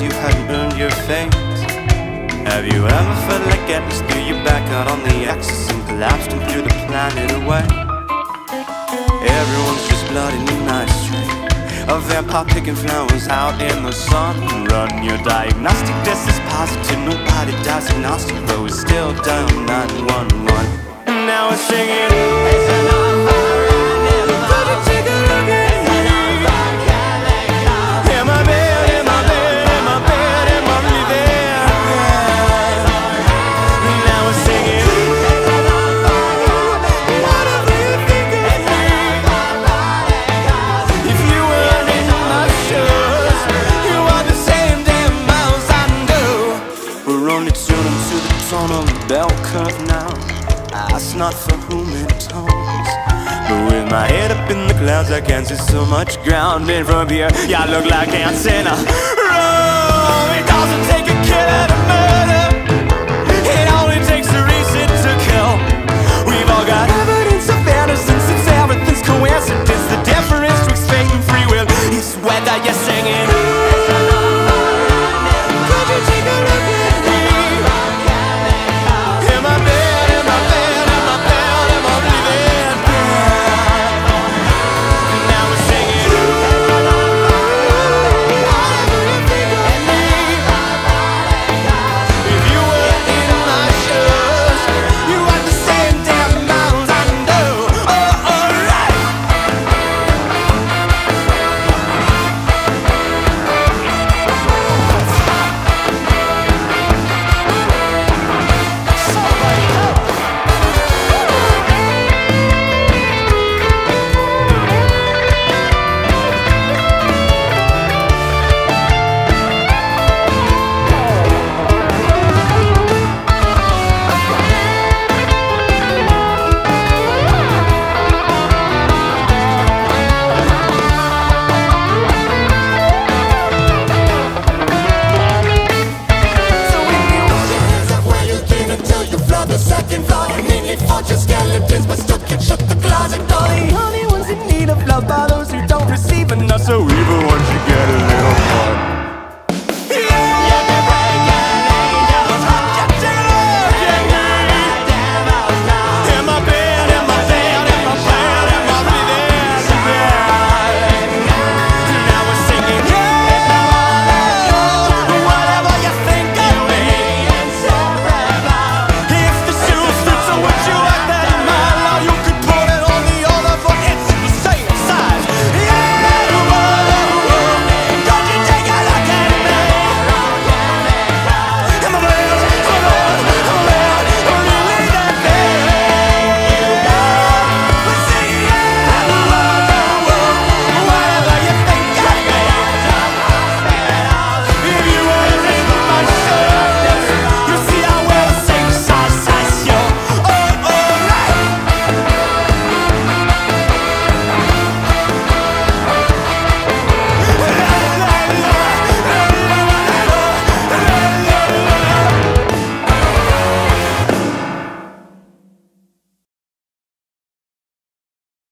you hadn't earned your fame? Have you ever felt like getting through your back out on the axis and collapsed and threw the planet away? Everyone's just blood in the night street. A vampire picking flowers out in the sun. Run your diagnostic test is positive. Nobody dies agnostic, we're still down 911. Now it's singing. Bell curve now. Ask not for whom it tones. But with my head up in the clouds, I can't see so much ground. And from here, y'all look like ants